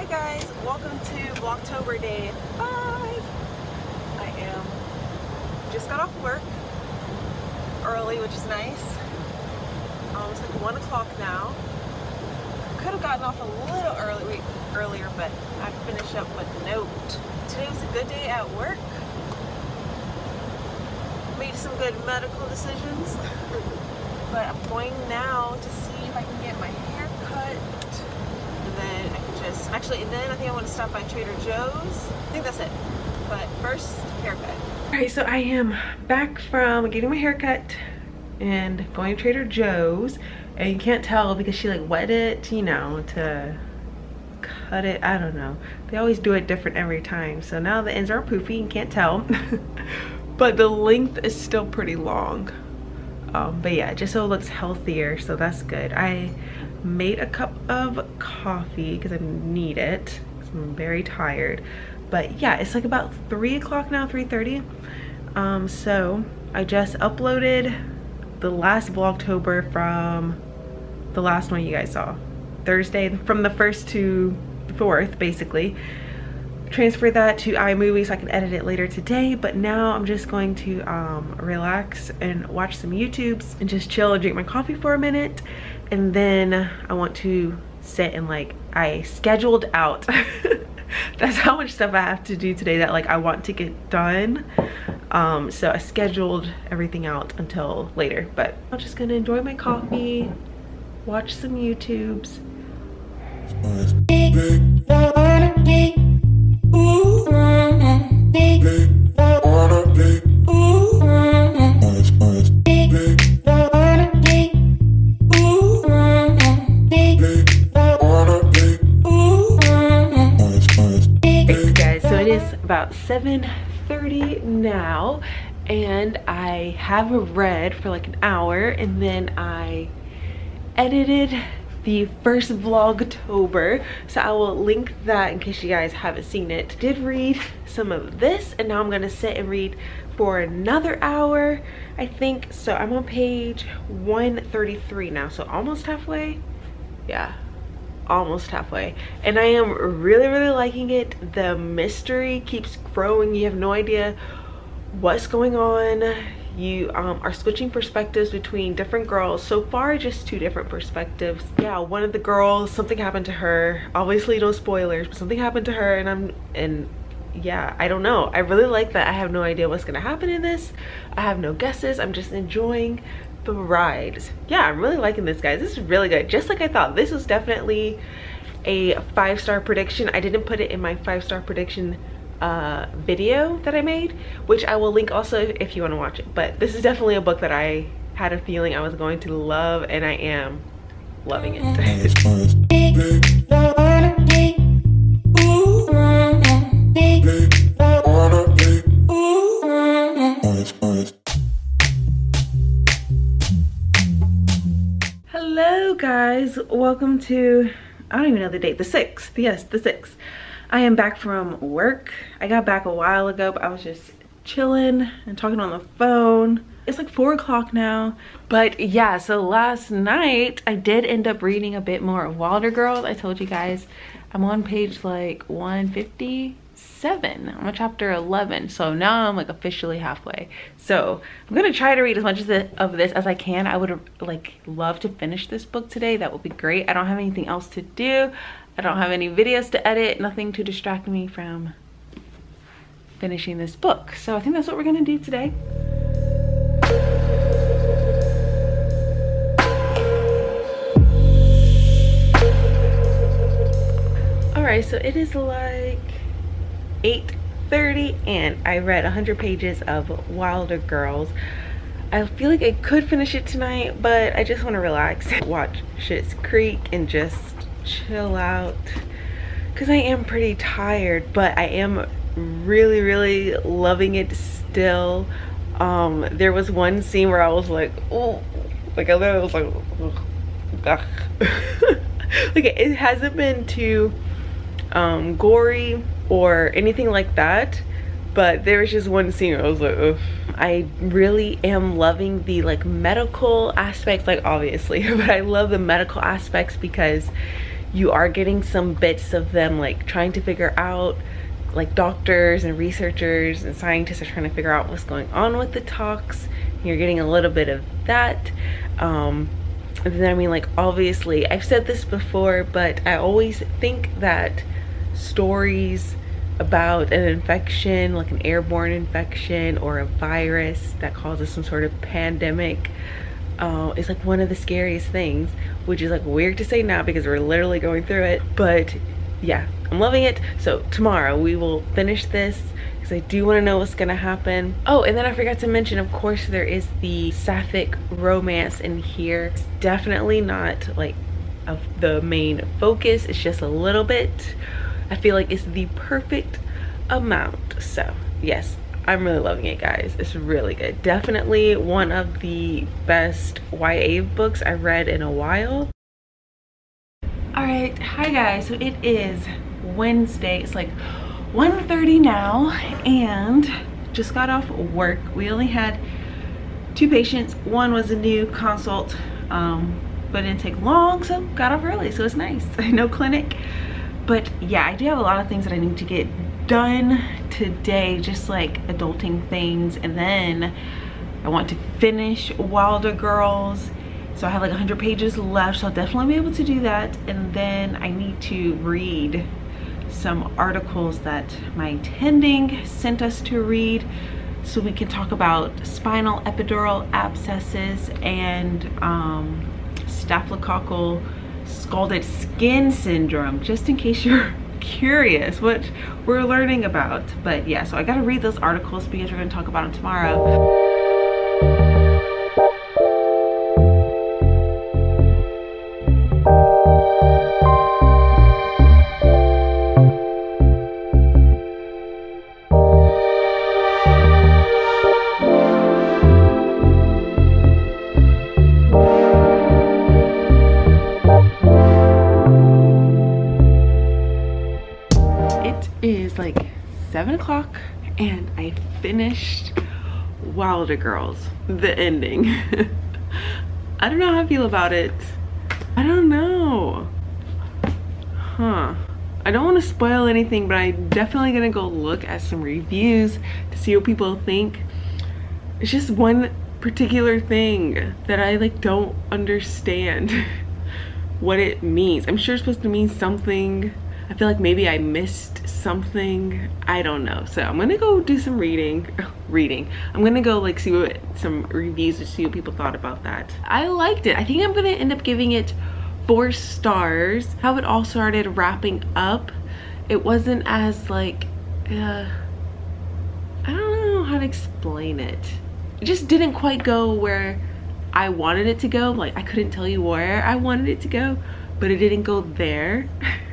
Hi guys, welcome to Vlogtober day five. I am just got off work early, which is nice. Um, it's like one o'clock now. Could have gotten off a little early earlier, but I finished up with note. Today was a good day at work. Made some good medical decisions. but I'm going now to see if I can get my hair actually and then I think I want to stop by Trader Joe's. I think that's it. But first haircut. All right so I am back from getting my haircut and going to Trader Joe's. And you can't tell because she like wet it you know to cut it. I don't know. They always do it different every time. So now the ends are poofy and can't tell. But the length is still pretty long um, but yeah just so it looks healthier so that's good. I made a cup of coffee because i need it i'm very tired. But yeah it's like about three o'clock now 3:30. um so i just uploaded the last vlogtober from the last one you guys saw. Thursday from the first to fourth basically transfer that to iMovie so I can edit it later today. But now I'm just going to um, relax and watch some YouTubes and just chill and drink my coffee for a minute. And then I want to sit and like, I scheduled out. That's how much stuff I have to do today that like I want to get done. Um, so I scheduled everything out until later. But I'm just gonna enjoy my coffee, watch some YouTubes. About 7.30 now and I have read for like an hour and then I edited the first vlogtober. So i will link that in case you guys haven't seen it. Did read some of this and now i'm gonna sit and read for another hour i think. So i'm on page 133 now so almost halfway. Yeah almost halfway. And i am really really liking it. The mystery keeps growing. You have no idea what's going on you um, are switching perspectives between different girls. So far just two different perspectives. Yeah one of the girls something happened to her. Obviously no spoilers but something happened to her and i'm and yeah i don't know. I really like that. I have no idea what's gonna happen in this. I have no guesses. I'm just enjoying the rides. Yeah i'm really liking this guys. This is really good. Just like i thought. This was definitely a five star prediction. I didn't put it in my five star prediction uh, video that I made, which I will link also if you want to watch it. But this is definitely a book that I had a feeling I was going to love and I am loving it. Hello guys, welcome to, I don't even know the date, the 6th, yes, the 6th. I am back from work. I got back a while ago, but I was just chilling and talking on the phone. It's like four o'clock now. But yeah, so last night I did end up reading a bit more of Wilder Girls. I told you guys I'm on page like 157. I'm on chapter 11. So now I'm like officially halfway. So I'm gonna try to read as much of this as I can. I would like love to finish this book today. That would be great. I don't have anything else to do. I don't have any videos to edit, nothing to distract me from finishing this book. So I think that's what we're gonna do today. All right, so it is like 8.30 and I read 100 pages of Wilder Girls. I feel like I could finish it tonight, but I just wanna relax, watch Schitt's Creek and just chill out because I am pretty tired but I am really really loving it still. Um there was one scene where I was like oh like I was like like it hasn't been too um gory or anything like that but there was just one scene where I was like Ugh. I really am loving the like medical aspects like obviously but I love the medical aspects because you are getting some bits of them like trying to figure out like doctors and researchers and scientists are trying to figure out what's going on with the Tox. you're getting a little bit of that um and then i mean like obviously i've said this before but i always think that stories about an infection like an airborne infection or a virus that causes some sort of pandemic uh, like one of the scariest things which is like weird to say now because we're literally going through it but yeah i'm loving it. So tomorrow we will finish this because i do want to know what's gonna happen. Oh and then i forgot to mention of course there is the sapphic romance in here. It's definitely not like of the main focus it's just a little bit. I feel like it's the perfect amount so yes i'm really loving it guys. It's really good. Definitely one of the best ya books I've read in a while. All right. Hi guys. So it is wednesday. It's like 1:30 now and just got off work. We only had two patients. One was a new consult um, but it didn't take long so got off early so it's nice. No clinic. But yeah i do have a lot of things that i need to get done today just like adulting things and then i want to finish wilder girls so I have like 100 pages left, so I'll definitely be able to do that. And then I need to read some articles that my attending sent us to read so we can talk about spinal epidural abscesses and um, staphylococcal scalded skin syndrome, just in case you're curious what we're learning about. But yeah, so I gotta read those articles because we're gonna talk about them tomorrow. Finished Wilder Girls, the ending. I don't know how I feel about it. I don't know. Huh. I don't want to spoil anything, but I'm definitely gonna go look at some reviews to see what people think. It's just one particular thing that I like don't understand what it means. I'm sure it's supposed to mean something I feel like maybe I missed something. I don't know. So I'm gonna go do some reading. reading. I'm gonna go like see what some reviews to see what people thought about that. I liked it. I think I'm gonna end up giving it four stars. How it all started wrapping up, it wasn't as like, uh, I don't know how to explain it. It just didn't quite go where I wanted it to go. Like I couldn't tell you where I wanted it to go, but it didn't go there.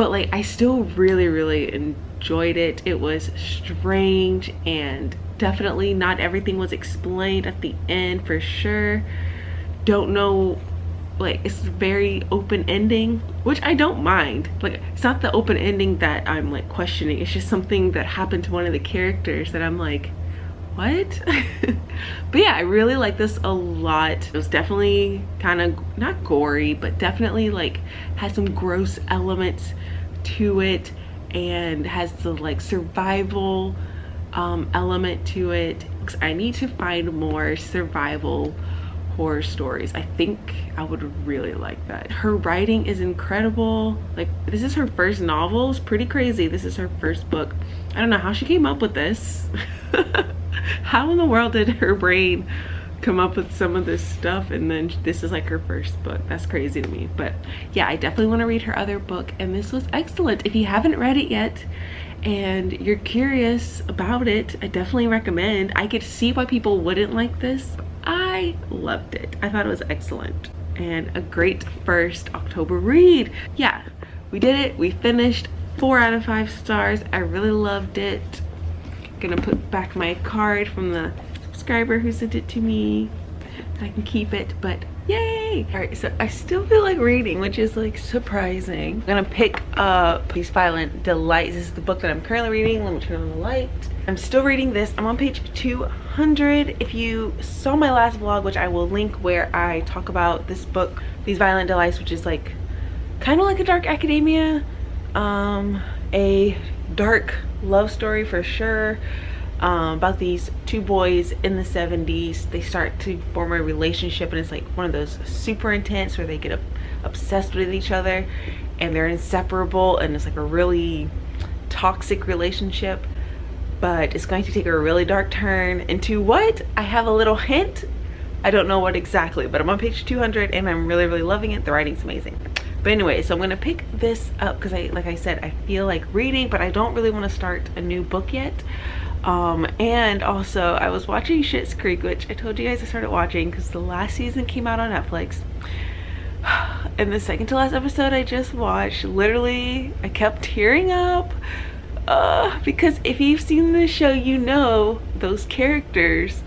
but like I still really really enjoyed it. It was strange and definitely not everything was explained at the end for sure. Don't know like it's very open ending which i don't mind. Like it's not the open ending that i'm like questioning. It's just something that happened to one of the characters that i'm like what? But yeah i really like this a lot. It was definitely kind of not gory but definitely like has some gross elements to it and has the like survival um, element to it. I need to find more survival horror stories. I think i would really like that. Her writing is incredible. Like this is her first novel. It's pretty crazy. This is her first book. I don't know how she came up with this how in the world did her brain come up with some of this stuff? And then this is like her first book. That's crazy to me. But yeah i definitely want to read her other book and this was excellent. If you haven't read it yet and you're curious about it i definitely recommend. I could see why people wouldn't like this. I loved it. I thought it was excellent. And a great first october read. Yeah we did it. We finished four out of five stars. I really loved it gonna put back my card from the subscriber who sent it to me. I can keep it but yay! All right so I still feel like reading which is like surprising. I'm gonna pick up These Violent Delights. This is the book that I'm currently reading. Let me turn on the light. I'm still reading this. I'm on page 200 if you saw my last vlog which I will link where I talk about this book These Violent Delights which is like kind of like a dark academia, um, a dark love story for sure. Um, about these two boys in the 70s. They start to form a relationship and it's like one of those super intense where they get obsessed with each other and they're inseparable and it's like a really toxic relationship but it's going to take a really dark turn into what? I have a little hint. I don't know what exactly, but I'm on page 200 and I'm really, really loving it. The writing's amazing. But anyway, so I'm gonna pick this up because I, like I said, I feel like reading, but I don't really want to start a new book yet. Um, and also I was watching Schitt's Creek, which I told you guys I started watching because the last season came out on Netflix. And the second to last episode I just watched, literally, I kept tearing up uh, because if you've seen the show, you know those characters,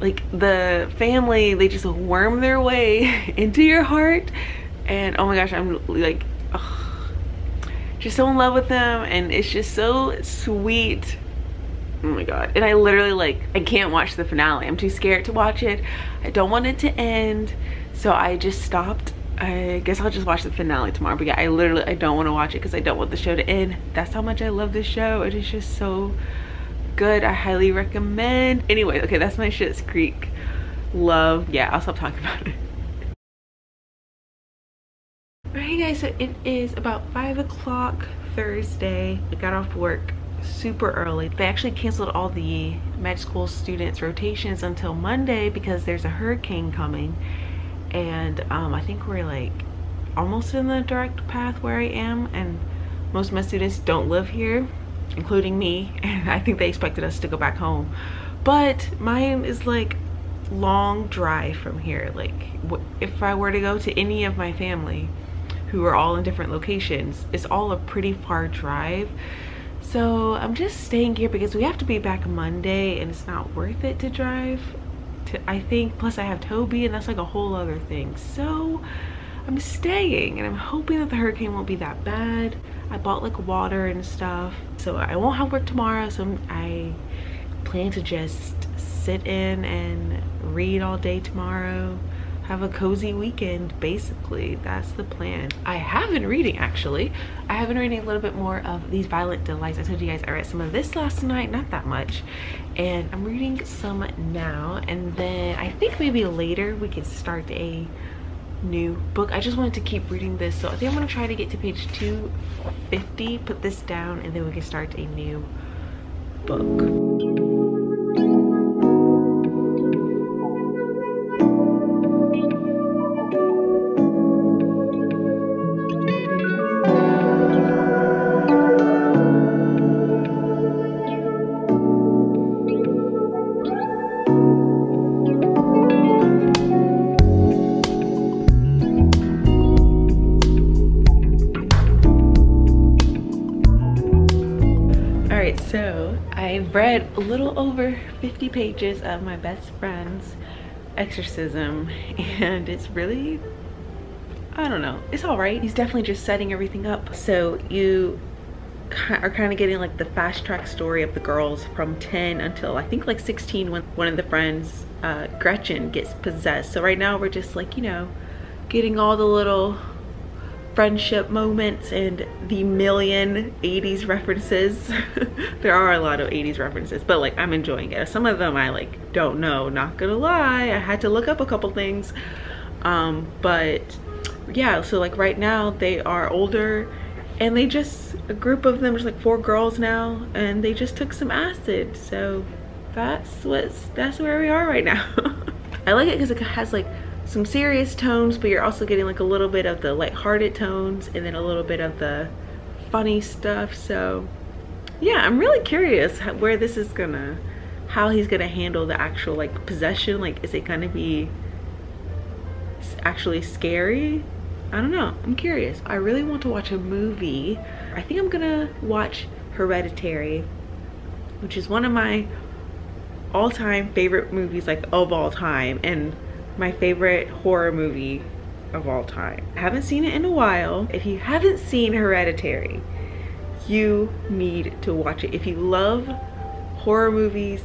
like the family, they just worm their way into your heart. And oh my gosh, I'm like, ugh, just so in love with them. And it's just so sweet. Oh my god. And I literally like, I can't watch the finale. I'm too scared to watch it. I don't want it to end. So I just stopped I guess I'll just watch the finale tomorrow. But yeah, I literally, I don't want to watch it because I don't want the show to end. That's how much I love this show. It is just so good. I highly recommend. Anyway, okay, that's my Schitt's Creek love. Yeah, I'll stop talking about it. Alright guys, so it is about 5 o'clock Thursday. I got off work super early. They actually canceled all the med school students rotations until Monday because there's a hurricane coming and um, I think we're like almost in the direct path where I am and most of my students don't live here including me and I think they expected us to go back home but mine is like long drive from here like if I were to go to any of my family who are all in different locations it's all a pretty far drive so I'm just staying here because we have to be back Monday and it's not worth it to drive to, I think, plus I have Toby and that's like a whole other thing. So I'm staying and I'm hoping that the hurricane won't be that bad. I bought like water and stuff. So I won't have work tomorrow. So I plan to just sit in and read all day tomorrow have a cozy weekend basically. That's the plan. I have been reading actually. I have been reading a little bit more of these violent delights. I told you guys i read some of this last night not that much. And i'm reading some now and then i think maybe later we can start a new book. I just wanted to keep reading this so i think i'm to try to get to page 250 put this down and then we can start a new book 50 pages of my best friend's exorcism and it's really I don't know it's all right. He's definitely just setting everything up. So you are kind of getting like the fast track story of the girls from 10 until I think like 16 when one of the friends uh, Gretchen gets possessed. So right now we're just like you know getting all the little friendship moments and the million 80s references. there are a lot of 80s references, but like I'm enjoying it. Some of them I like don't know, not gonna lie. I had to look up a couple things. Um, but yeah, so like right now they are older and they just, a group of them, there's like four girls now and they just took some acid. So that's what's, that's where we are right now. I like it because it has like some serious tones, but you're also getting like a little bit of the light-hearted tones and then a little bit of the funny stuff. So yeah, I'm really curious where this is gonna, how he's gonna handle the actual like possession. Like, is it gonna be actually scary? I don't know, I'm curious. I really want to watch a movie. I think I'm gonna watch Hereditary, which is one of my all-time favorite movies like of all time. And my favorite horror movie of all time. I haven't seen it in a while. If you haven't seen Hereditary, you need to watch it. If you love horror movies,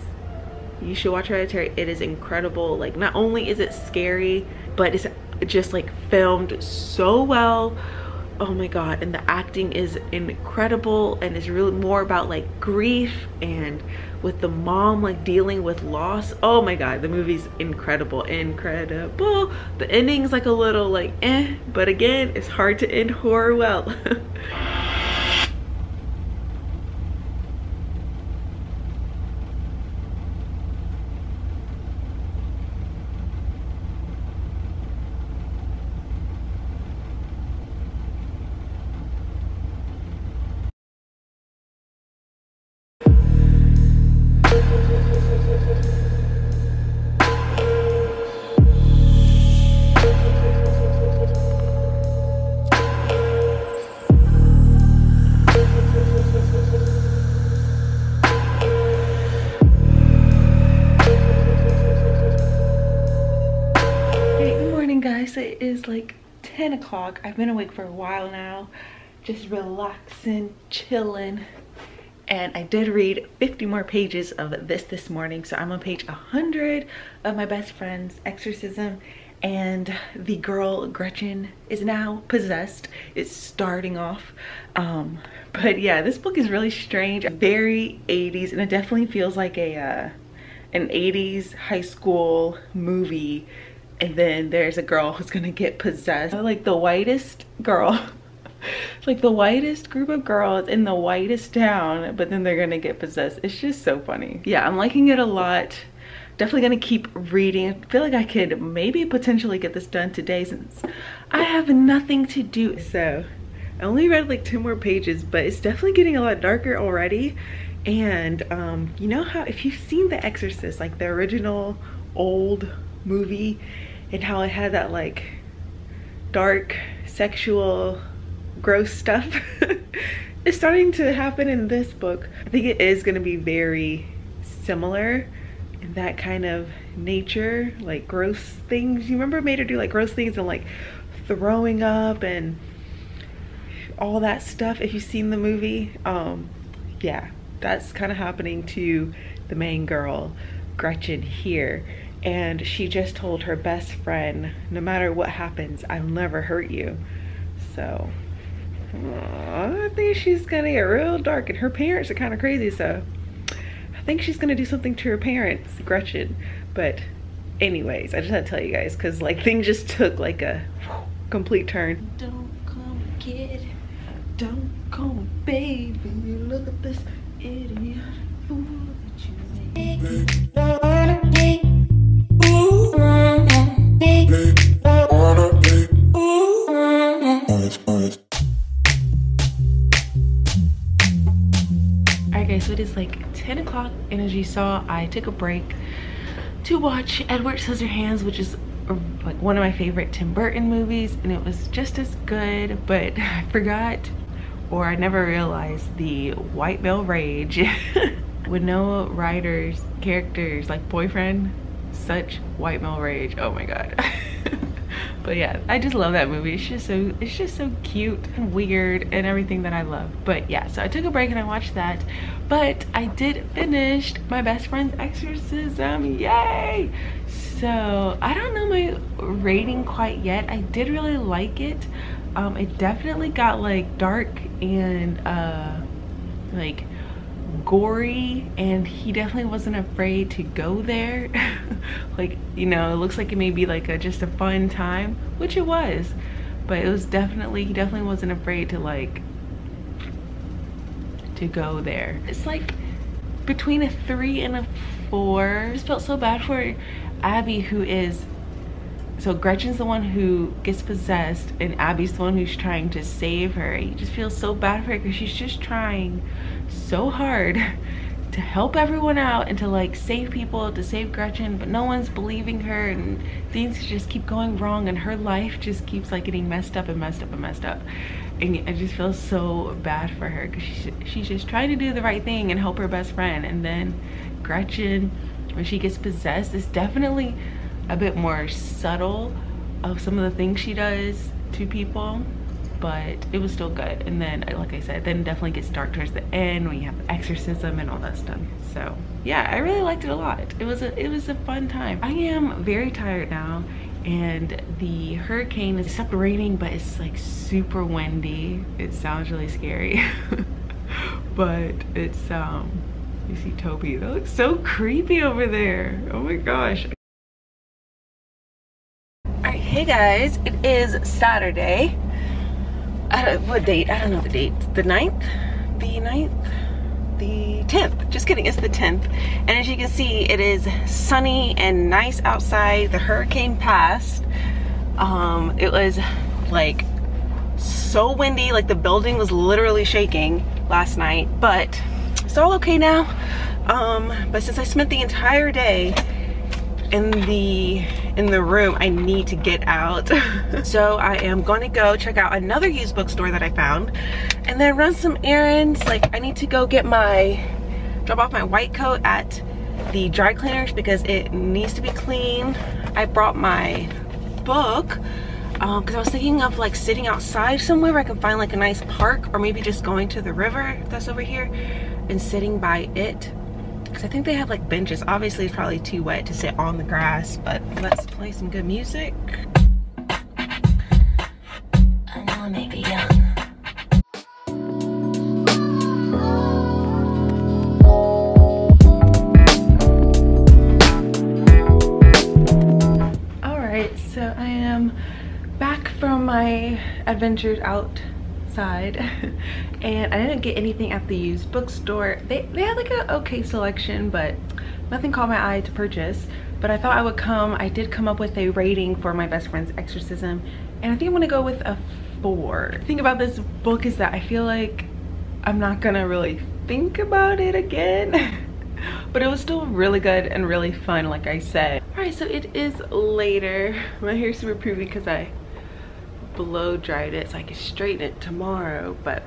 you should watch Hereditary. It is incredible. Like not only is it scary, but it's just like filmed so well oh my god and the acting is incredible and it's really more about like grief and with the mom like dealing with loss. Oh my god the movie's incredible incredible. The ending's like a little like eh but again it's hard to end horror well is like 10 o'clock. I've been awake for a while now, just relaxing, chilling. And I did read 50 more pages of this this morning. So I'm on page 100 of my best friend's exorcism. And the girl, Gretchen, is now possessed. It's starting off. Um, but yeah, this book is really strange. Very 80s and it definitely feels like a uh, an 80s high school movie and then there's a girl who's gonna get possessed. Like the whitest girl like the whitest group of girls in the whitest town but then they're gonna get possessed. It's just so funny. Yeah i'm liking it a lot. Definitely gonna keep reading. I feel like i could maybe potentially get this done today since i have nothing to do. So i only read like 10 more pages but it's definitely getting a lot darker already. And um you know how if you've seen the exorcist like the original old movie and how it had that like dark sexual gross stuff is starting to happen in this book. I think it is going to be very similar in that kind of nature, like gross things. You remember made her do like gross things and like throwing up and all that stuff if you've seen the movie. Um, yeah, that's kind of happening to the main girl, Gretchen here and she just told her best friend no matter what happens i'll never hurt you. So uh, i think she's gonna get real dark and her parents are kind of crazy so i think she's gonna do something to her parents gretchen. But anyways i just had to tell you guys because like things just took like a complete turn. Don't come kid. Don't come baby. Look at this idiot fool that you made so it is like 10 o'clock and as you saw I took a break to watch Edward Scissorhands which is uh, like one of my favorite Tim Burton movies and it was just as good but I forgot or I never realized the white male rage with Winona Ryder's characters like boyfriend such white male rage. Oh my god. But yeah i just love that movie. It's just so it's just so cute and weird and everything that i love. But yeah so i took a break and i watched that. But i did finish my best friend's exorcism. Yay! So i don't know my rating quite yet. I did really like it. Um it definitely got like dark and uh like gory and he definitely wasn't afraid to go there. Like you know it looks like it may be like a just a fun time which it was but it was definitely he definitely wasn't afraid to like to go there. It's like between a three and a four. I just felt so bad for abby who is so Gretchen's the one who gets possessed and Abby's the one who's trying to save her. You just feel so bad for her because she's just trying so hard to help everyone out and to like save people, to save Gretchen, but no one's believing her and things just keep going wrong and her life just keeps like getting messed up and messed up and messed up. And I just feel so bad for her because she's, she's just trying to do the right thing and help her best friend. And then Gretchen, when she gets possessed, is definitely a bit more subtle of some of the things she does to people but it was still good. And then like i said then definitely gets dark towards the end when you have exorcism and all that stuff. So yeah i really liked it a lot. It was a it was a fun time. I am very tired now and the hurricane is separating but it's like super windy. It sounds really scary but it's um you see toby. That looks so creepy over there. Oh my gosh hey guys. It is saturday. I don't what date? I don't know the date. The 9th the 9th the 10th just kidding. It's the 10th and as you can see it is sunny and nice outside. The hurricane passed. Um it was like so windy. Like the building was literally shaking last night but it's all okay now. Um but since i spent the entire day in the in the room. I need to get out. So i am going to go check out another used bookstore that i found and then run some errands. Like i need to go get my drop off my white coat at the dry cleaners because it needs to be clean. I brought my book because um, I was thinking of like sitting outside somewhere where I can find like a nice park or maybe just going to the river that's over here and sitting by it I think they have like benches. Obviously it's probably too wet to sit on the grass, but let's play some good music. I know I may be young. Alright, so I am back from my adventures outside and I didn't get anything at the used bookstore. They, they had like an okay selection, but nothing caught my eye to purchase. But I thought I would come, I did come up with a rating for my best friend's exorcism, and I think I'm gonna go with a four. The thing about this book is that I feel like I'm not gonna really think about it again. but it was still really good and really fun like I said. Alright, so it is later. My hair's super pretty because I blow dried it so I can straighten it tomorrow. But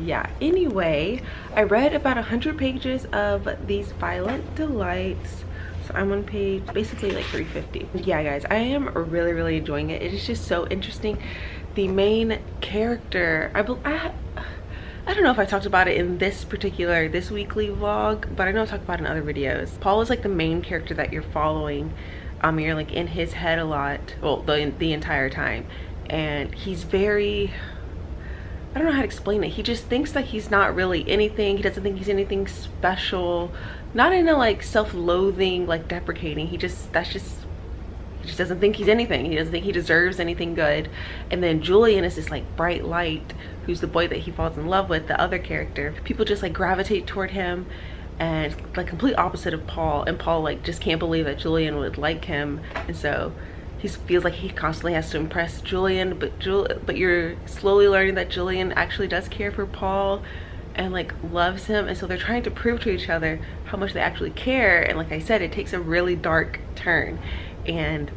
yeah anyway i read about 100 pages of these violent delights so i'm on page basically like 350 yeah guys i am really really enjoying it it is just so interesting the main character i i I don't know if I talked about it in this particular, this weekly vlog, but I know I talked about in other videos. Paul is like the main character that you're following. Um, you're like in his head a lot, well, the, the entire time. And he's very, I don't know how to explain it. He just thinks that he's not really anything. He doesn't think he's anything special. Not in a like self-loathing, like deprecating. He just, that's just, he just doesn't think he's anything. He doesn't think he deserves anything good. And then Julian is this like bright light who's the boy that he falls in love with, the other character. People just like gravitate toward him and like complete opposite of Paul. And Paul like just can't believe that Julian would like him. And so he feels like he constantly has to impress Julian, but Jul but you're slowly learning that Julian actually does care for Paul and like loves him and so they're trying to prove to each other how much they actually care and like I said it takes a really dark turn. And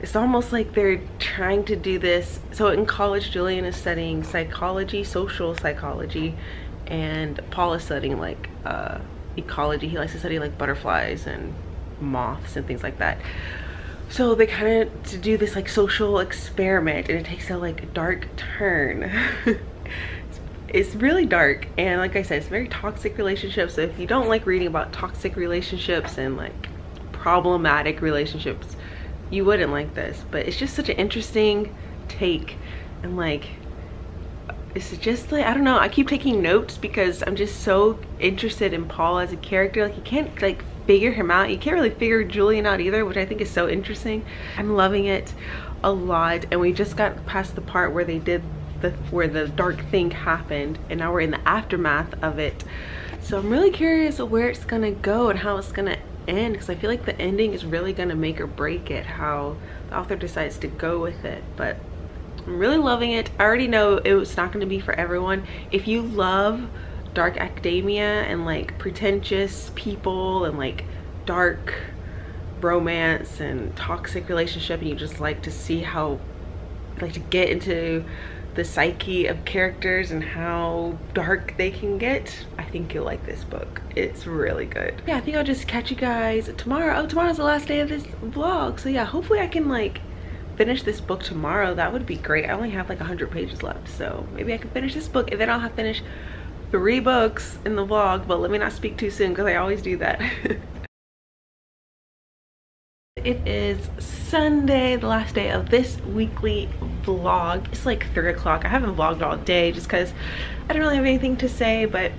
it's almost like they're trying to do this so in college Julian is studying psychology social psychology and Paul is studying like uh, ecology. He likes to study like butterflies and moths and things like that so they kind of to do this like social experiment and it takes a like dark turn. It's, really dark and like i said it's very toxic relationship so if you don't like reading about toxic relationships and like problematic relationships you wouldn't like this. But it's just such an interesting take and like it's just like i don't know i keep taking notes because i'm just so interested in paul as a character. Like you can't like figure him out. You can't really figure Julian out either, which I think is so interesting. I'm loving it a lot. And we just got past the part where they did the where the dark thing happened and now we're in the aftermath of it. So I'm really curious where it's gonna go and how it's gonna end because I feel like the ending is really gonna make or break it, how the author decides to go with it. But I'm really loving it. I already know it's not gonna be for everyone. If you love dark academia and like pretentious people and like dark romance and toxic relationship and you just like to see how like to get into the psyche of characters and how dark they can get i think you'll like this book. It's really good. Yeah i think i'll just catch you guys tomorrow. Oh tomorrow's the last day of this vlog so yeah hopefully i can like finish this book tomorrow. That would be great. I only have like 100 pages left so maybe i can finish this book and then i'll have finished three books in the vlog, but let me not speak too soon because I always do that. It is Sunday, the last day of this weekly vlog. It's like 3 o'clock. I haven't vlogged all day just because I don't really have anything to say, but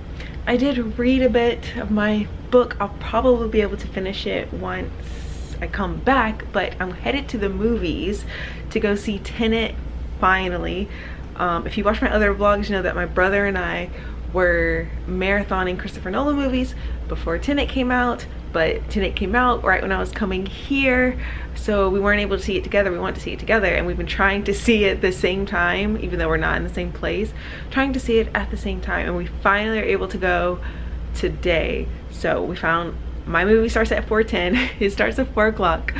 I did read a bit of my book. I'll probably be able to finish it once I come back, but I'm headed to the movies to go see Tenet finally. Um, if you watch my other vlogs, you know that my brother and I were marathoning Christopher Nolan movies before Tenet came out but Tenet came out right when I was coming here so we weren't able to see it together. We wanted to see it together and we've been trying to see it the same time even though we're not in the same place trying to see it at the same time and we finally are able to go today. So we found my movie starts at 4:10. it starts at 4 o'clock.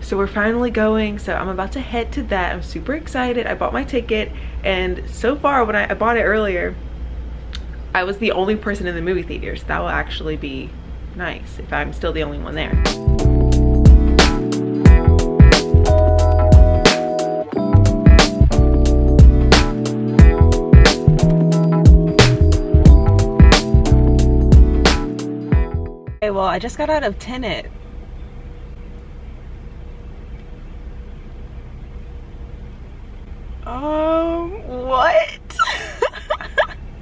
So we're finally going so i'm about to head to that. I'm super excited. I bought my ticket and so far when i, I bought it earlier i was the only person in the movie theater so that will actually be nice if I'm still the only one there. Okay, well, I just got out of Tenet. Um, what?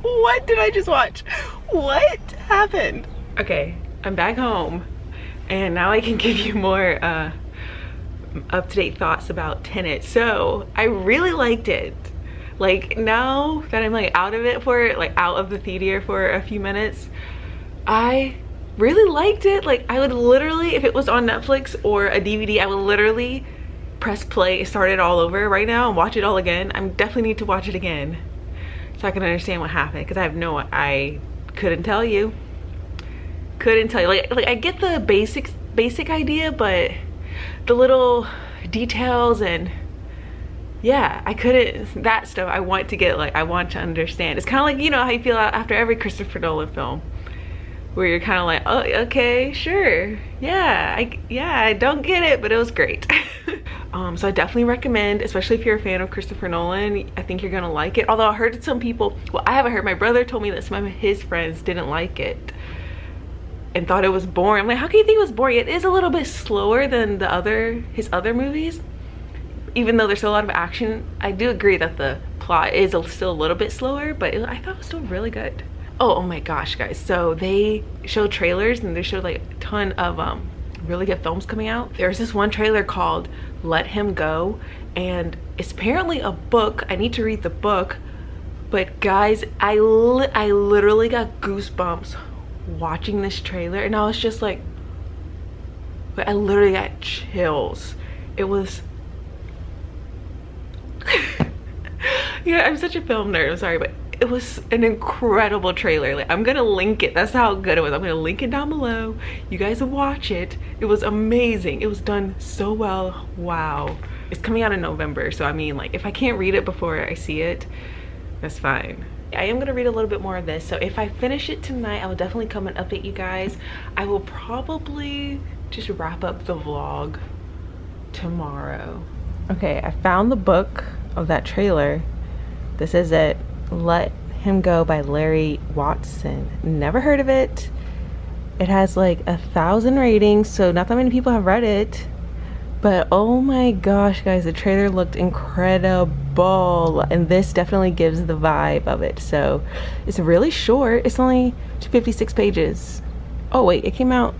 What did I just watch? What happened? Okay, I'm back home and now I can give you more uh, up-to-date thoughts about Tenet. So I really liked it. Like now that I'm like out of it for like out of the theater for a few minutes, I really liked it. Like I would literally, if it was on Netflix or a DVD, I would literally press play, start it all over right now and watch it all again. I definitely need to watch it again so I can understand what happened because I have no, I couldn't tell you. Couldn't tell you. Like like i get the basic basic idea but the little details and yeah i couldn't that stuff i want to get like i want to understand. It's kind of like you know how you feel after every christopher nolan film where you're kind of like oh okay sure yeah i yeah i don't get it but it was great um so i definitely recommend especially if you're a fan of christopher nolan i think you're gonna like it although i heard some people well i haven't heard my brother told me that some of his friends didn't like it and thought it was boring. I'm like, how can you think it was boring? It is a little bit slower than the other, his other movies. Even though there's still a lot of action, I do agree that the plot is still a little bit slower, but it, I thought it was still really good. Oh, oh my gosh, guys. So they show trailers and they show like a ton of um, really good films coming out. There's this one trailer called Let Him Go and it's apparently a book. I need to read the book, but guys, I, li I literally got goosebumps watching this trailer and I was just like, but I literally got chills. It was, yeah, I'm such a film nerd, I'm sorry, but it was an incredible trailer. Like, I'm gonna link it. That's how good it was. I'm gonna link it down below. You guys watch it. It was amazing. It was done so well. Wow. It's coming out in November, so I mean, like, if I can't read it before I see it, that's fine. I am gonna read a little bit more of this. So if I finish it tonight, I will definitely come and update you guys. I will probably just wrap up the vlog tomorrow. Okay, I found the book of that trailer. This is it. Let Him Go by Larry Watson. Never heard of it. It has like a thousand ratings, so not that many people have read it. But oh my gosh, guys, the trailer looked incredible. And this definitely gives the vibe of it. So it's really short. It's only 256 pages. Oh wait, it came out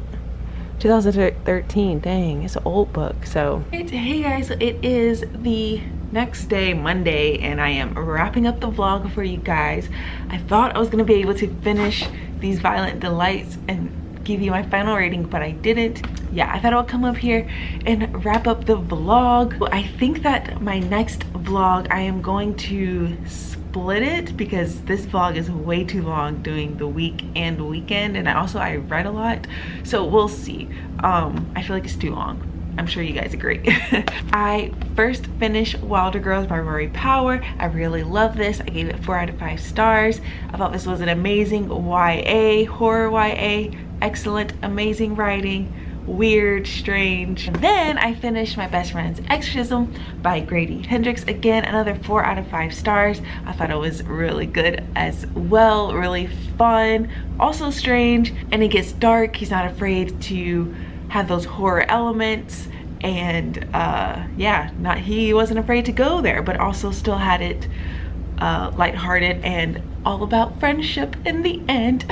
2013. Dang, it's an old book. So hey guys, it is the next day, Monday, and I am wrapping up the vlog for you guys. I thought I was gonna be able to finish these Violent Delights and give you my final rating, but I didn't. Yeah, I thought I would come up here and wrap up the vlog. I think that my next vlog, I am going to split it because this vlog is way too long doing the week and weekend. And I also, I read a lot, so we'll see. Um, I feel like it's too long. I'm sure you guys agree. I first finished Wilder Girls by Rory Power. I really love this. I gave it four out of five stars. I thought this was an amazing YA, horror YA excellent, amazing writing, weird, strange. And then I finished My Best Friend's Exorcism by Grady Hendrix. Again, another four out of five stars. I thought it was really good as well, really fun, also strange, and it gets dark. He's not afraid to have those horror elements and uh, yeah, not he wasn't afraid to go there, but also still had it uh, lighthearted and all about friendship in the end.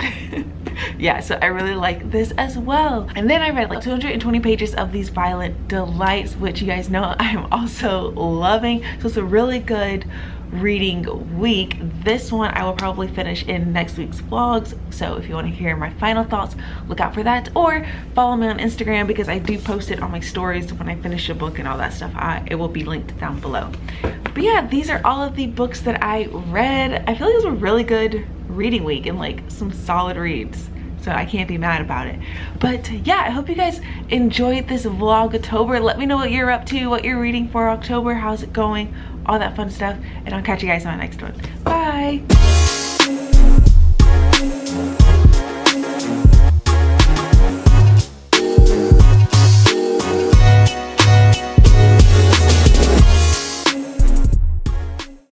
yeah, so I really like this as well. And then I read like 220 pages of these Violent Delights, which you guys know I'm also loving. So it's a really good reading week. This one I will probably finish in next week's vlogs. So if you want to hear my final thoughts, look out for that. Or follow me on Instagram because I do post it on my stories when I finish a book and all that stuff. I, it will be linked down below. But yeah, these are all of the books that I read. I feel like it was a really good reading week and like some solid reads so I can't be mad about it. But yeah, I hope you guys enjoyed this Vlogtober. Let me know what you're up to, what you're reading for October, how's it going, all that fun stuff. And I'll catch you guys on my next one. Bye!